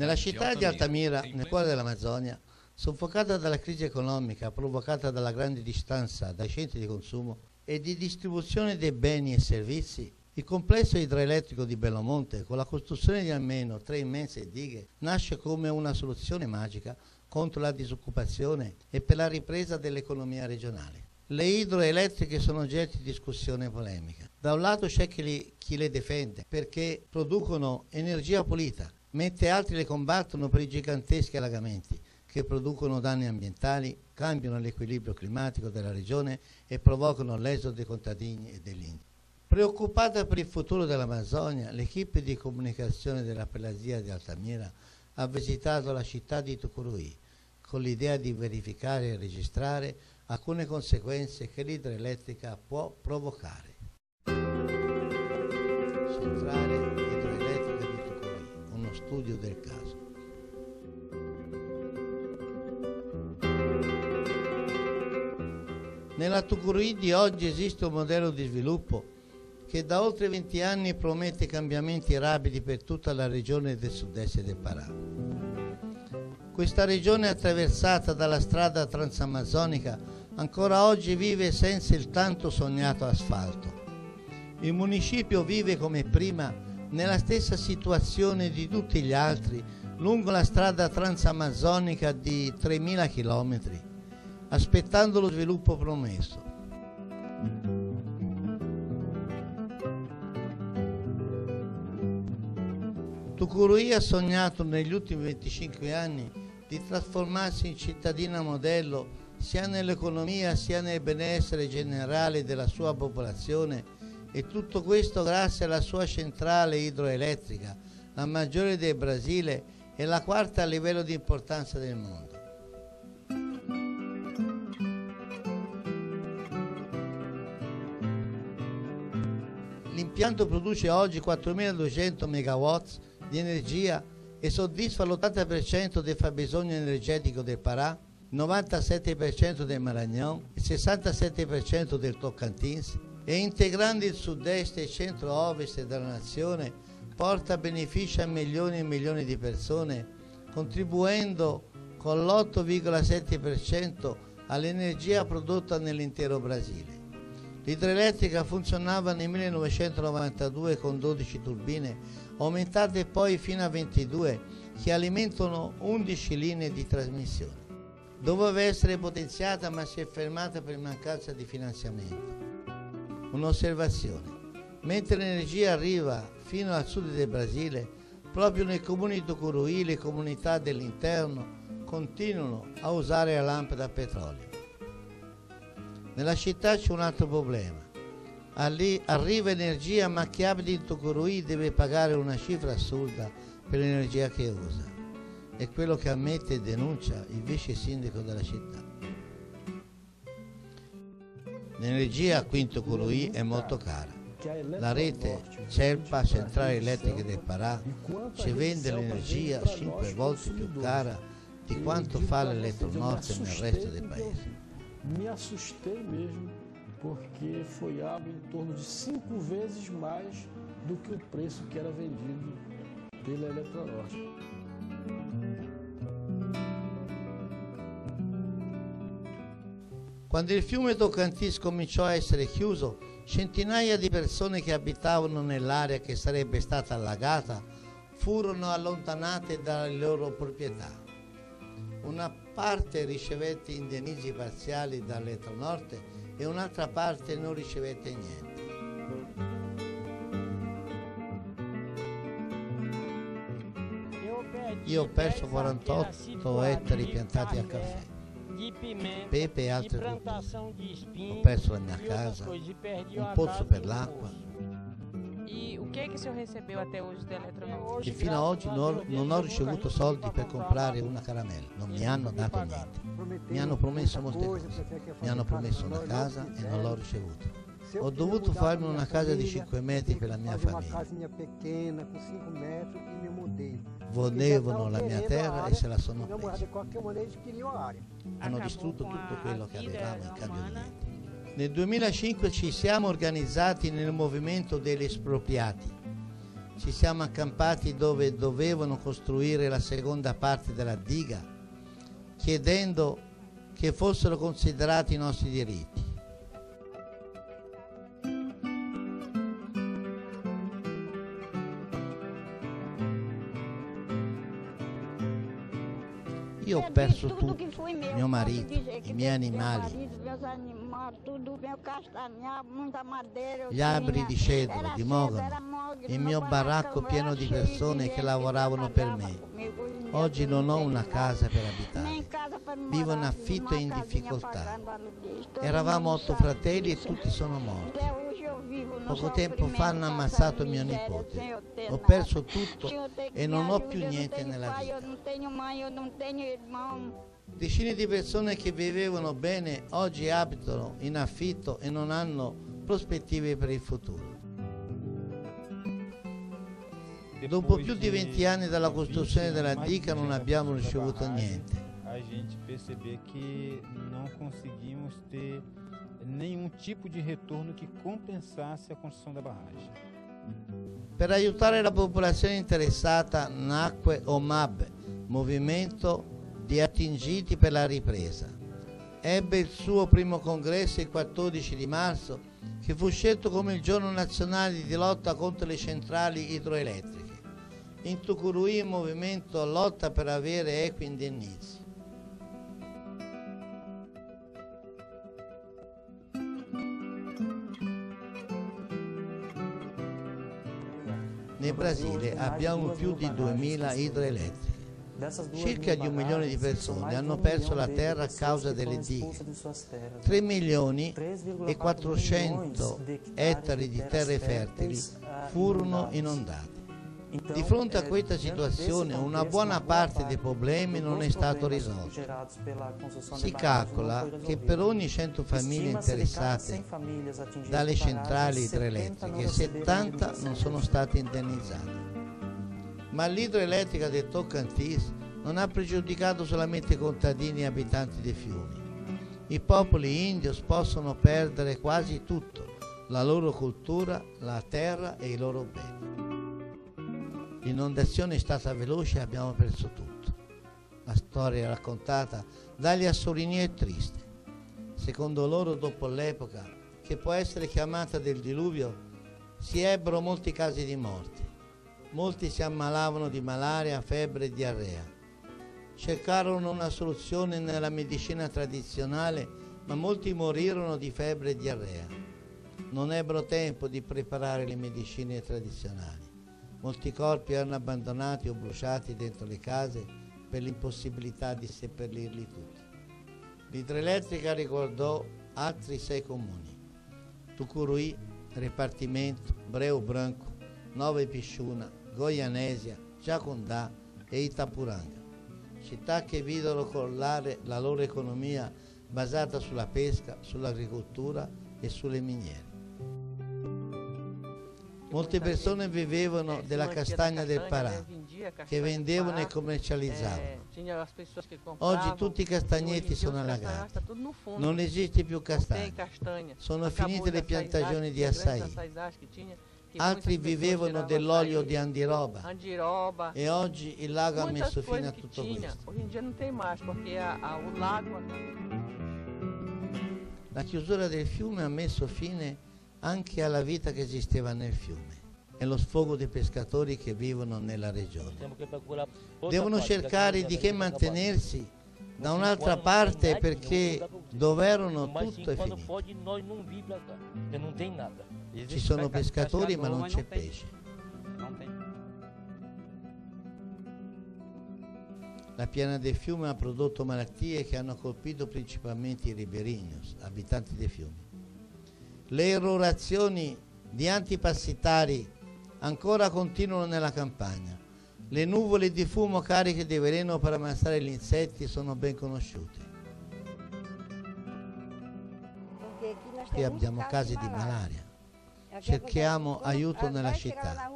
Nella città di Altamira, nel cuore dell'Amazzonia, soffocata dalla crisi economica provocata dalla grande distanza dai centri di consumo e di distribuzione dei beni e servizi, il complesso idroelettrico di Bellomonte, con la costruzione di almeno tre immense dighe, nasce come una soluzione magica contro la disoccupazione e per la ripresa dell'economia regionale. Le idroelettriche sono oggetto di discussione e polemica. Da un lato c'è chi, chi le difende perché producono energia pulita, mentre altri le combattono per i giganteschi allagamenti che producono danni ambientali, cambiano l'equilibrio climatico della regione e provocano l'esodo dei contadini e degli indi. Preoccupata per il futuro dell'Amazzonia, l'equipe di comunicazione della Pelazia di Altamira ha visitato la città di Tucuruì con l'idea di verificare e registrare alcune conseguenze che l'idroelettrica può provocare. Centrale idroelettrica di Tucuruì, uno studio del caso. Nella Tucuruì di oggi esiste un modello di sviluppo che da oltre 20 anni promette cambiamenti rapidi per tutta la regione del sud-est del Parà. Questa regione attraversata dalla strada transamazzonica ancora oggi vive senza il tanto sognato asfalto. Il municipio vive come prima nella stessa situazione di tutti gli altri lungo la strada transamazzonica di 3.000 chilometri aspettando lo sviluppo promesso. Tucuruì ha sognato negli ultimi 25 anni di trasformarsi in cittadina modello sia nell'economia sia nel benessere generale della sua popolazione e tutto questo grazie alla sua centrale idroelettrica, la maggiore del Brasile e la quarta a livello di importanza del mondo. L'impianto produce oggi 4.200 MW di energia e soddisfa l'80% del fabbisogno energetico del Parà, il 97% del Maragnon, il 67% del Tocantins e integrando il sud-est e il centro-ovest della nazione porta benefici a milioni e milioni di persone, contribuendo con l'8,7% all'energia prodotta nell'intero Brasile. L'idroelettrica funzionava nel 1992 con 12 turbine, aumentate poi fino a 22, che alimentano 11 linee di trasmissione. Doveva essere potenziata ma si è fermata per mancanza di finanziamento. Un'osservazione. Mentre l'energia arriva fino al sud del Brasile, proprio nei comuni di Tucuruì le comunità dell'interno continuano a usare la lampada a petrolio. Nella città c'è un altro problema. Allì arriva energia ma chi abita in Tucuruì deve pagare una cifra assurda per l'energia che usa. È quello che ammette e denuncia il vice sindaco della città. L'energia qui in Tucuruì è molto cara. La rete CERPA, Centrale Elettrica del Parà, ci vende l'energia 5 volte più cara di quanto fa l'Elettronorte nel resto del paese. Me assustei mesmo, porque foi algo em torno de cinco vezes mais do que o preço que era vendido pela Eletronorte. Quando il fiume Tocantins cominciò a essere chiuso, centinaia di persone che abitavano nell'area che sarebbe stata allagata furono allontanate dalle loro proprietà. Una parte ricevette indennizzi parziali dall'Etronorte e un'altra parte non ricevette niente. Io ho perso 48 ettari piantati a caffè, pepe e altre culture. Ho perso la mia casa, un pozzo per l'acqua. Que, que o senhor recebeu até hoje do Eletronorte? E fino ad oggi non, non ho ricevuto soldi per comprare una caramella, non mi hanno dato niente. Mi hanno promesso molte cose, mi hanno promesso una casa e non l'ho ricevuta. Ho dovuto farmi una casa di 5 metri per la mia famiglia. Volevano la mia terra e se la sono presa. Hanno distrutto tutto quello che avevamo in cambio di niente. Nel 2005 ci siamo organizzati nel movimento degli espropriati. Ci siamo accampati dove dovevano costruire la seconda parte della diga, chiedendo che fossero considerati i nostri diritti. Io ho perso tutto, mio marito, i miei animali, gli alberi di cedro, di mogano, il mio baracco pieno di persone che lavoravano per me. Oggi non ho una casa per abitare, vivo in affitto e in difficoltà. Eravamo otto fratelli e tutti sono morti. Poco tempo fa hanno ammazzato mio nipote. Ho perso tutto e non ho più niente nella vita. Decine di persone che vivevano bene oggi abitano in affitto e non hanno prospettive per il futuro. Dopo più di 20 anni dalla costruzione della dica non abbiamo ricevuto niente. Perceber che non conseguimos ter nenhum tipo di retorno che compensasse a construção da barragem. Per aiutare la popolazione interessata nacque OMAB, Movimento di Attingiti per la Ripresa. Ebbe il suo primo congresso il 14 di marzo, che fu scelto come il giorno nazionale di lotta contro le centrali idroelettriche. In Tucuruì il movimento lotta per avere equi indennizi. Nel Brasile abbiamo più di 2000 idroelettriche. Circa di un milione di persone hanno perso la terra a causa delle dighe. 3 milioni e 400 ettari di terre fertili furono inondati. Di fronte a questa situazione una buona parte dei problemi non è stato risolto. Si calcola che per ogni 100 famiglie interessate dalle centrali idroelettriche 70 non sono state indennizzate. Ma l'idroelettrica del Tocantins non ha pregiudicato solamente i contadini e abitanti dei fiumi. I popoli indios possono perdere quasi tutto, la loro cultura, la terra e i loro beni. L'inondazione è stata veloce e abbiamo perso tutto. La storia raccontata dagli Assolini è triste. Secondo loro, dopo l'epoca, che può essere chiamata del diluvio, si ebbero molti casi di morti. Molti si ammalavano di malaria, febbre e diarrea. Cercarono una soluzione nella medicina tradizionale, ma molti morirono di febbre e diarrea. Non ebbero tempo di preparare le medicine tradizionali. Molti corpi erano abbandonati o bruciati dentro le case per l'impossibilità di seppellirli tutti. L'idroelettrica ricordò altri sei comuni, Tucuruí, Repartimento, Breu Branco, Nova Ipixuna, Goianesia, Giacondà e Itapuranga, città che videro crollare la loro economia basata sulla pesca, sull'agricoltura e sulle miniere. Molte persone vivevano della castagna del Pará, che vendevano e commercializzavano. Oggi tutti i castagnetti sono allagati, non esiste più castagna, sono finite le piantagioni di açaí. Altri vivevano dell'olio di andiroba. E oggi il lago ha messo fine a tutto questo. La chiusura del fiume ha messo fine anche alla vita che esisteva nel fiume e lo sfogo dei pescatori che vivono nella regione. Devono cercare di che mantenersi da un'altra parte perché dove erano tutto è finito. Ci sono pescatori ma non c'è pesce. La piana del fiume ha prodotto malattie che hanno colpito principalmente i riberinos, abitanti dei fiumi. Le irrorazioni di antipassitari ancora continuano nella campagna. Le nuvole di fumo cariche di veleno per ammazzare gli insetti sono ben conosciute. Qui abbiamo casi di malaria. Cerchiamo aiuto nella città.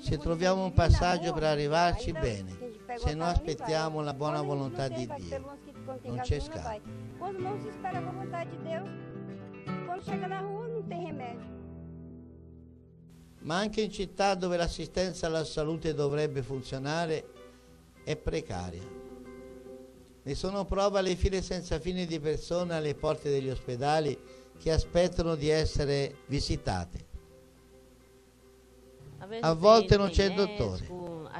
Se troviamo un passaggio per arrivarci, bene. Se no aspettiamo la buona volontà di Dio. Non c'è scampo. Quando não se espera a vontade de Deus, quando chega na rua tem remédio. Ma anche in città dove l'assistenza alla salute dovrebbe funzionare è precaria. Ne sono prova le file senza fine di persone alle porte degli ospedali che aspettano di essere visitate. A volte non c'è dottore.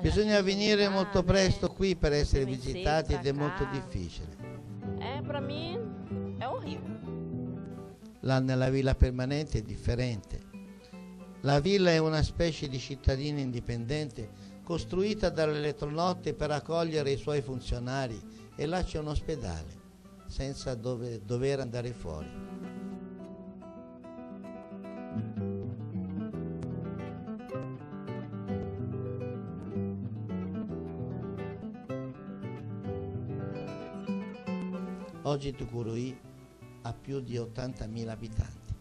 Bisogna venire molto presto qui per essere visitati ed è molto difficile. Mim, é horrível. Là nella villa permanente è differente. La villa è una specie di cittadina indipendente costruita dall'elettronotte per accogliere i suoi funzionari e là c'è un ospedale senza dove, dover andare fuori. Oggi Tucuruì ha più di 80.000 abitanti.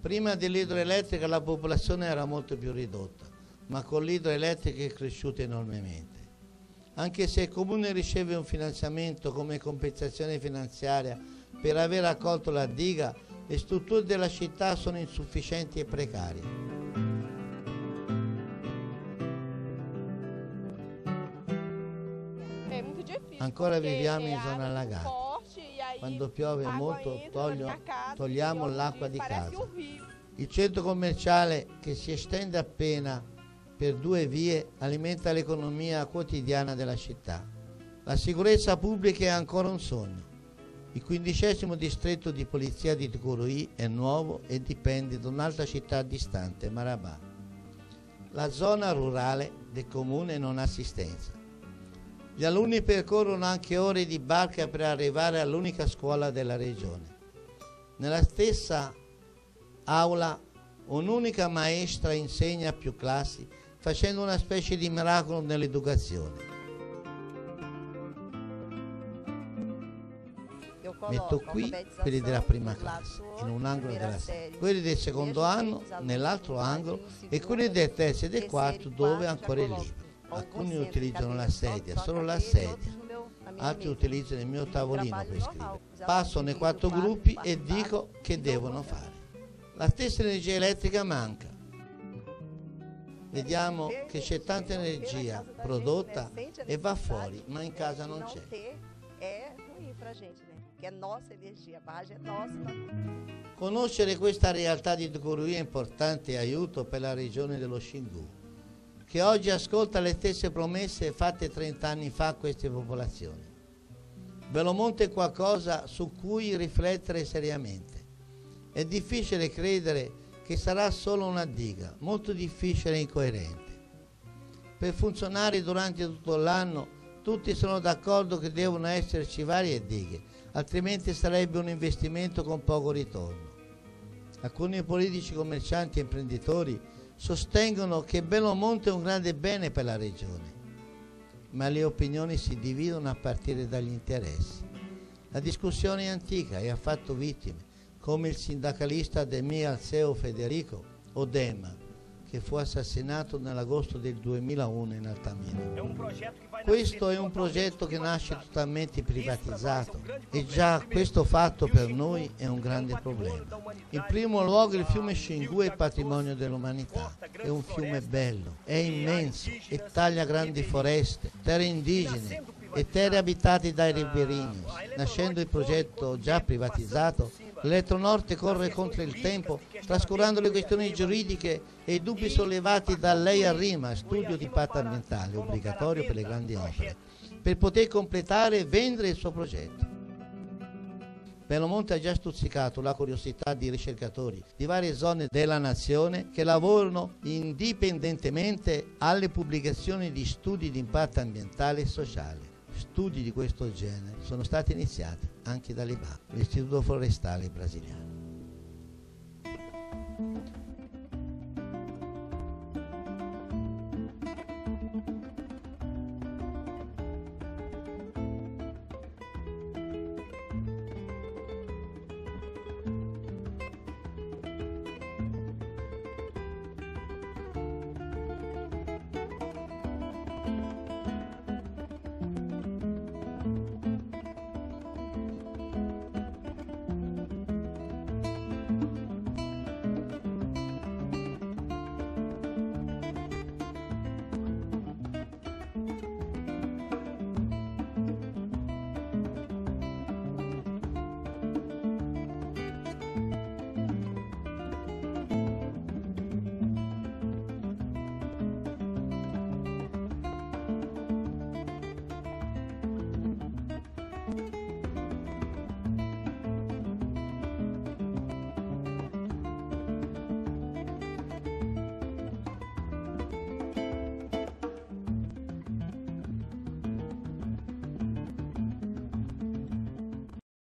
Prima dell'idroelettrica la popolazione era molto più ridotta, ma con l'idroelettrica è cresciuta enormemente. Anche se il comune riceve un finanziamento come compensazione finanziaria per aver accolto la diga, le strutture della città sono insufficienti e precarie. Difícil. Ancora viviamo in zona água Quando piove molto toglio- togliamo l'acqua di casa. Il centro commerciale che si estende appena per due vie alimenta l'economia quotidiana della città. La sicurezza pubblica è ancora un sogno. Il quindicesimo distretto di polizia di Tucuruì è nuovo e dipende da un'altra città distante, Marabà. La zona rurale del comune non ha assistenza. Gli alunni percorrono anche ore di barca per arrivare all'unica scuola della regione. Nella stessa aula un'unica maestra insegna più classi, facendo una specie di miracolo nell'educazione. Metto qui quelli della prima classe, in un angolo della sala, quelli del secondo anno nell'altro angolo e quelli del terzo e del quarto dove ancora è coloco libero. Alcuni utilizzano la sedia, solo la sedia. Altri utilizzano il mio tavolino per scrivere. Passo nei quattro gruppi e dico che devono fare. La stessa energia elettrica manca. Vediamo che c'è tanta energia prodotta e va fuori, ma in casa non c'è. Conoscere questa realtà di Tucuruì è importante aiuto per la regione dello Xingu, che oggi ascolta le stesse promesse fatte 30 anni fa a queste popolazioni. Belomonte è qualcosa su cui riflettere seriamente. È difficile credere che sarà solo una diga, molto difficile e incoerente. Per funzionare durante tutto l'anno tutti sono d'accordo che devono esserci varie dighe, altrimenti sarebbe un investimento con poco ritorno. Alcuni politici, commercianti e imprenditori sostengono che Belomonte è un grande bene per la regione, ma le opinioni si dividono a partire dagli interessi. La discussione è antica e ha fatto vittime, come il sindacalista Demi Alceo Federico Odema, che fu assassinato nell'agosto del 2001 in Altamira. Questo è un progetto che nasce totalmente privatizzato e già questo fatto per noi è un grande problema. In primo luogo il fiume Xingu è patrimonio dell'umanità, è un fiume bello, è immenso e taglia grandi foreste, terre indigene e terre abitate dai riverini. Nascendo il progetto già privatizzato, l'Elettronorte corre contro il tempo, trascurando le questioni giuridiche e i dubbi sollevati da lei a Rima, studio di impatto ambientale obbligatorio per le grandi opere, per poter completare e vendere il suo progetto. Belomonte ha già stuzzicato la curiosità di ricercatori di varie zone della nazione che lavorano indipendentemente alle pubblicazioni di studi di impatto ambientale e sociale. Studi di questo genere sono stati iniziati anche dall'IBA, l'Istituto Forestale Brasiliano.